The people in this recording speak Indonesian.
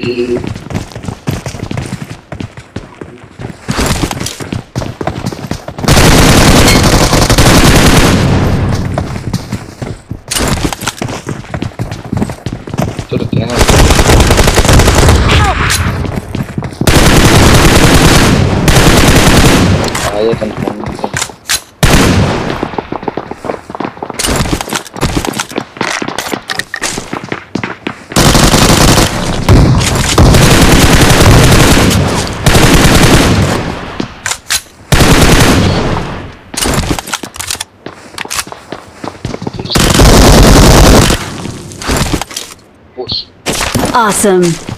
di turutnya saya teman-teman. Awesome.